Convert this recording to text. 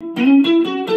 Música